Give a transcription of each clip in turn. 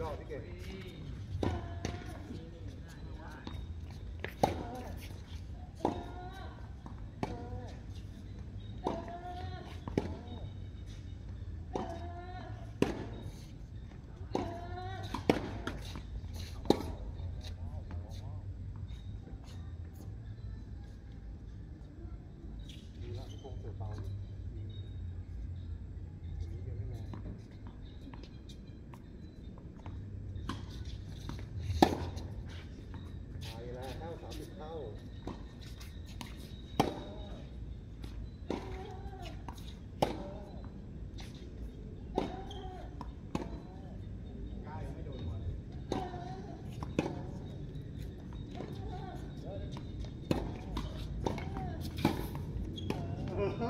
No,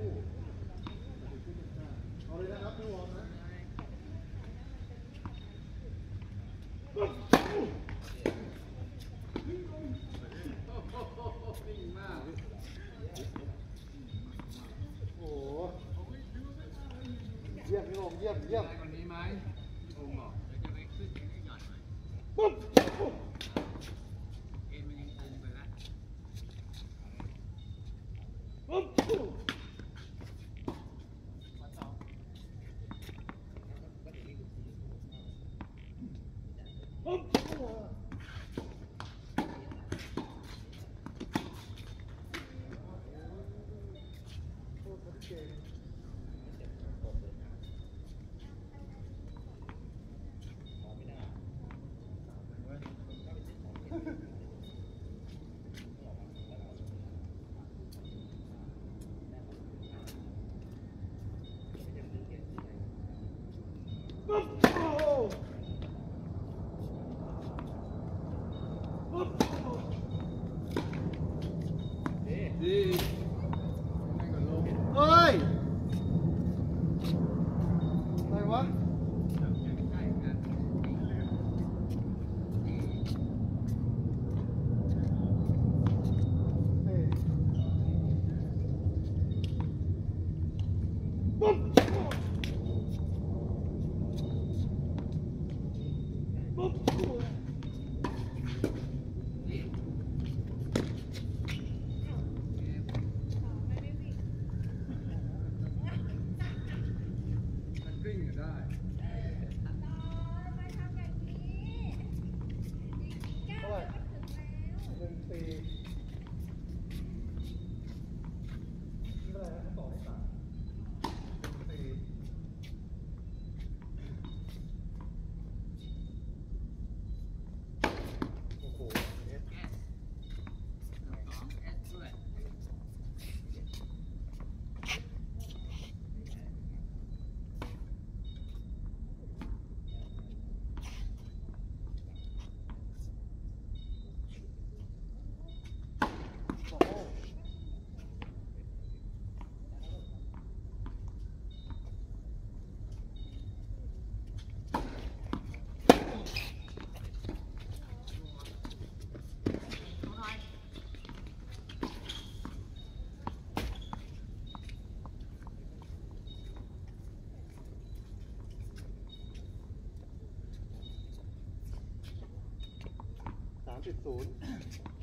คู่เอาเลยนะครับพี่วอร์มนะามสิ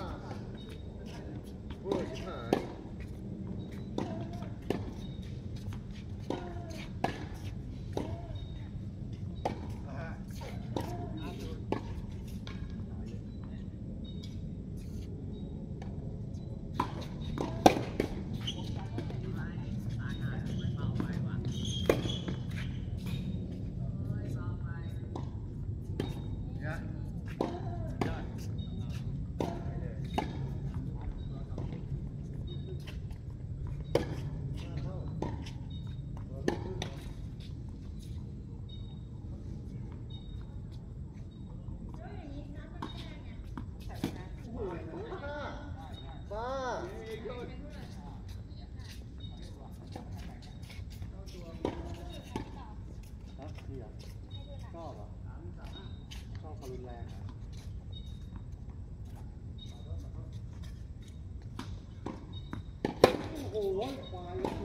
Ah. ชอบอะชอบความรุนแรงโอ้โหควาย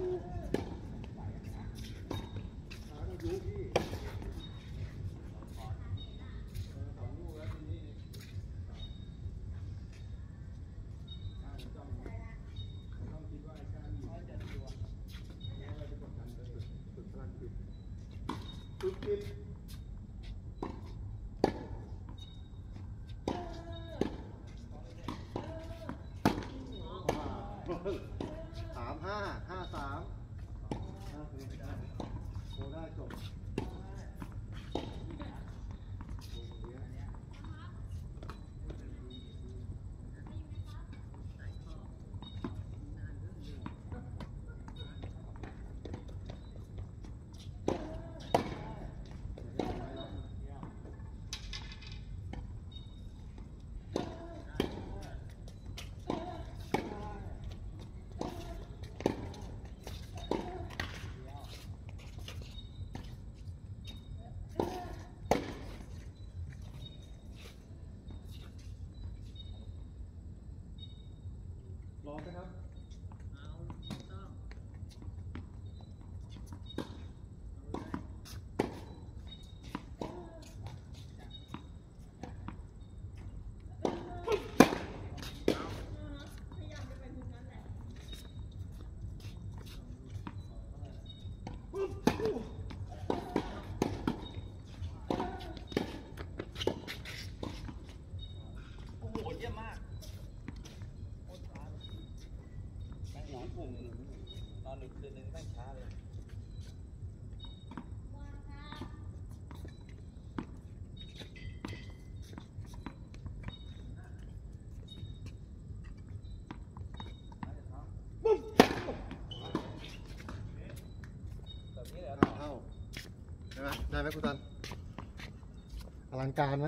ร้อมนะครับ ผมนอนหดึกคืนหนึ่งตั้งช้าเลยได้ไหมครูตันอลังการไหม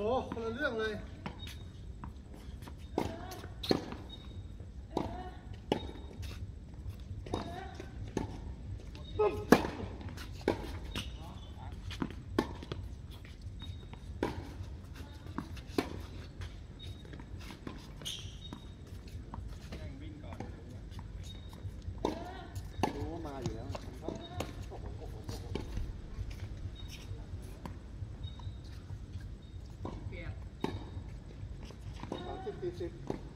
哦还亮嘞。Thank you.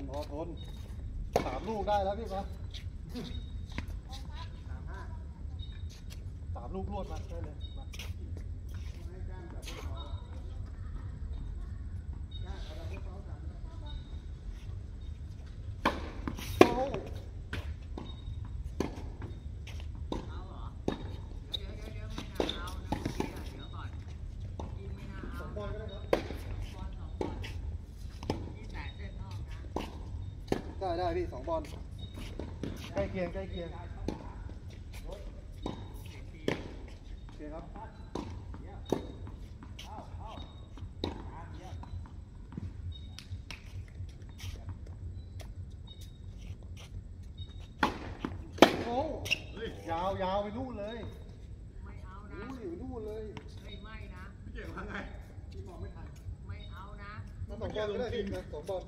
นพอทนสามลูกได้แล้วพี่ปะสามลูกรวดมาได้เลยมาโอ้ เอาเหรอ เดี๋ยวเดี๋ยวเดี๋ยวไม่น่าเอานะเมื่อกี้อะเดี๋ยวก่อนกินไม่น่า ส เอา องบอลก็ได้ครับ บอลสองบอลนี่แตะเส้นนอกนะ ได้ได้ พี่สองบอลใกล้เคียงใกล้เคียงโอเคครับโอ้ยาวยาวไปนู่นเลยไม่เอานะนู่นอยู่นู่นเลยเฮ้ยไม่นะพี่เก่งว่าไงพี่มองไม่ทันไม่เอานะมาสองบอลก็ได้พี่นะสองบอล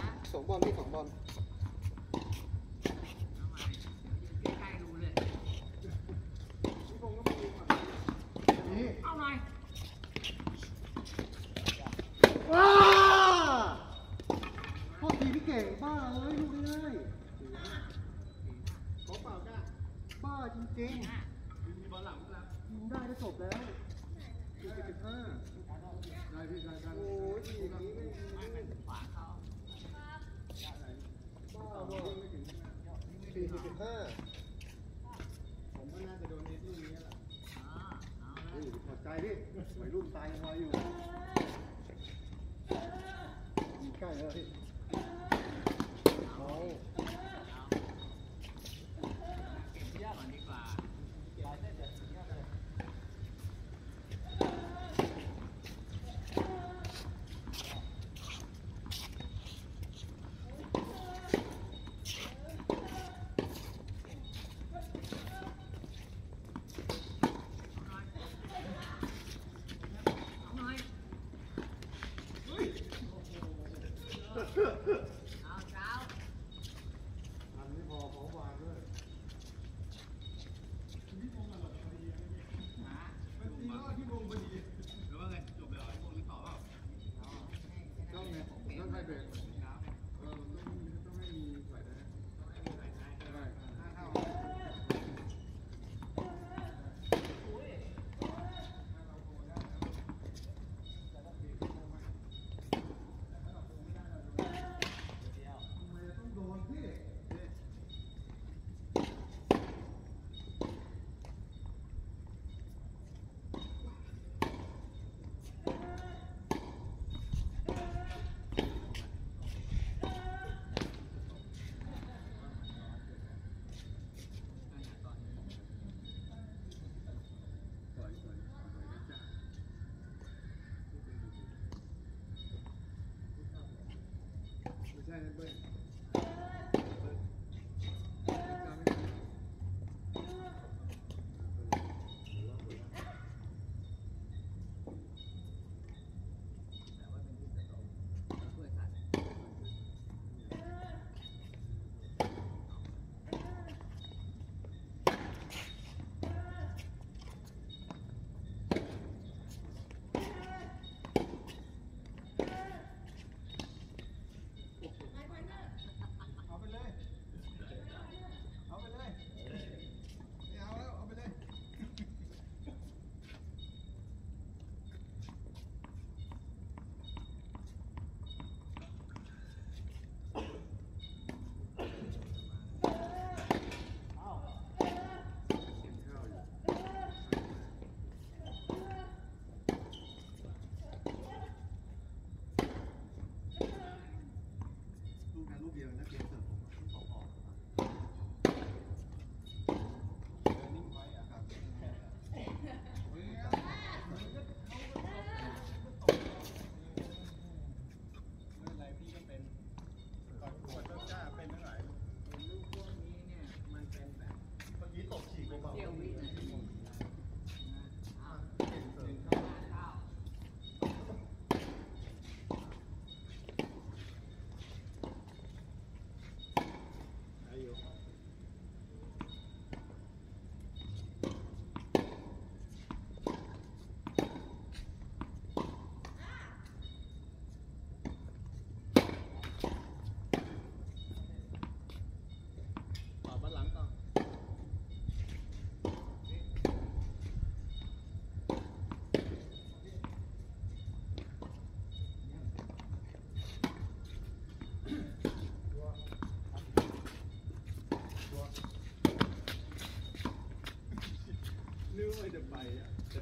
นะสองบอลพี่สองบอล ทำไมเดี๋ยวยืนใกล้ๆดูเลย พี่พงษ์ก็มาดูก่อนนี่ เอาหน่อย ว้าโทษทีพี่ เก่งบ้าเลยลูกง่ายขอเปล่าจ้าบ้าจริงๆมีบอลหลังแล้วยิงได้ก็จบแล้วสี่สิบห้าได้พี่ได้ได้โอ้ยอีกนี้ไม่ไม่ไม่ขวาเขาบ้าว่ะสี่สิบห้าผมก็น่าจะโดนเน็ตลูกนี้แหละเออเอาเลเฮ้ยยถอดใจพี่วัยรุ่นตายยังไวอยู่ยิงใกล้แล้วพี่ habits had, but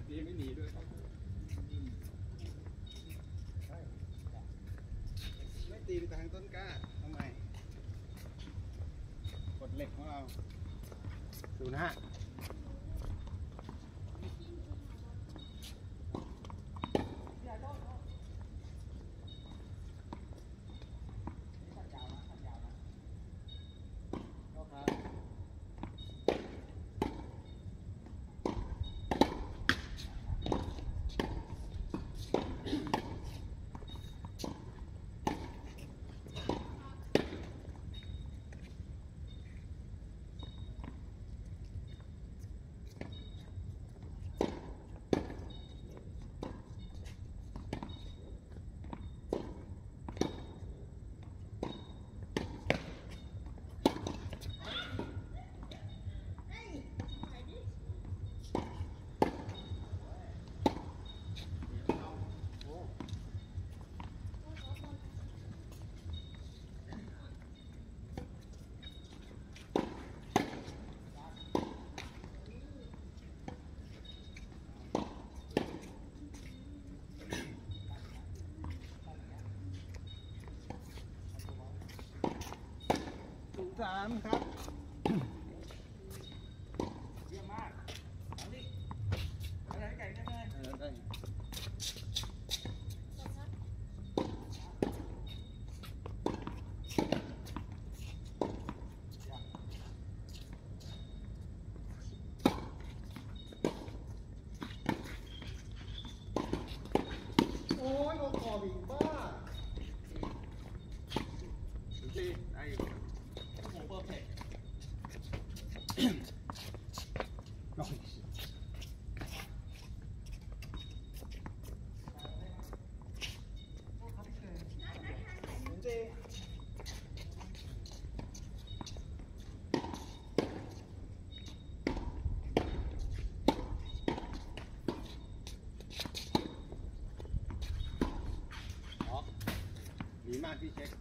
ดีไม่หนีด้วยไม่ตีไปทางต้นกล้าทำไมกดเหล็กของเราศูนย์ห้ สามครับเยี่ยมมากเอาดิอะไรไก่ได้ไหมเออได้โอ้ยโดนคอบี appreciate it.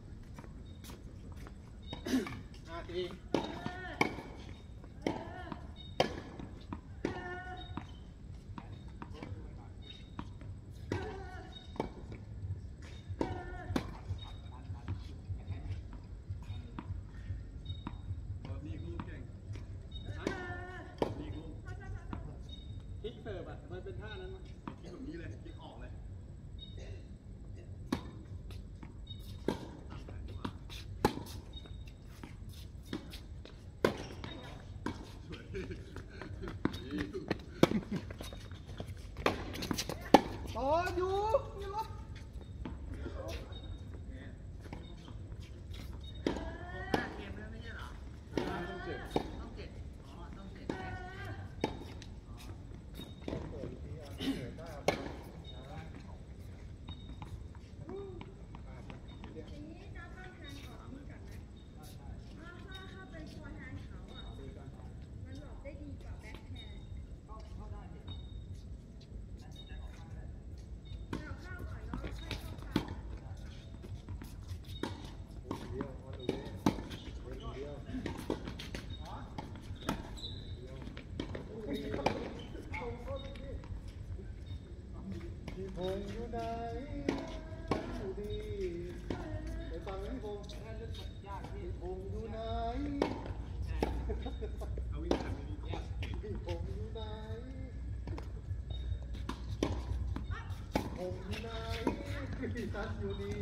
ใจดีไปฟังไหมพี่ค่พงษ์อยู่นเากที่พงอยู่ไหนผมอยู่ไหนพี่ตัอยู่ดี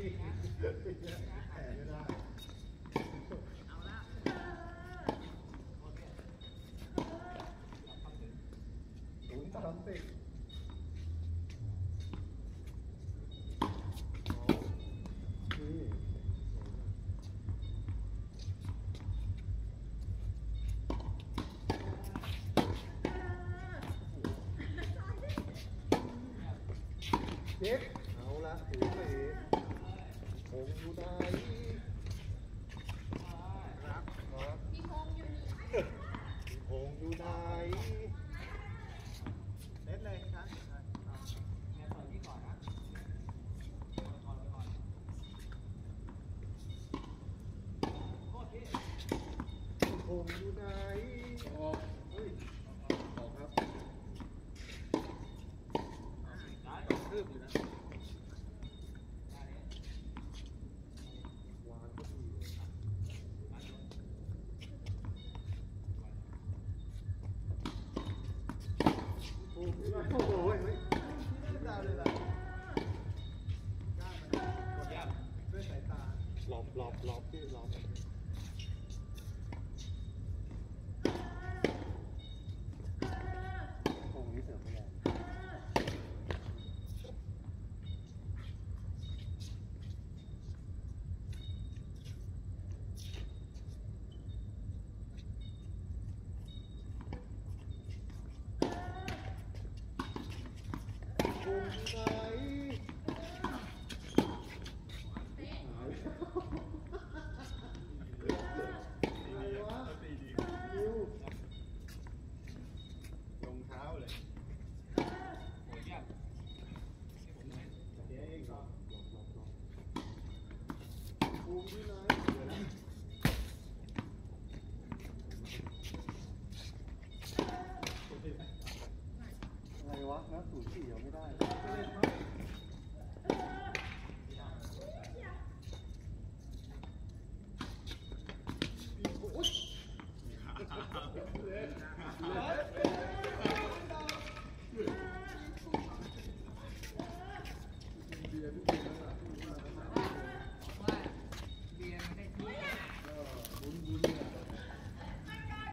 วะนะศูนย์สี่ยังไม่ได้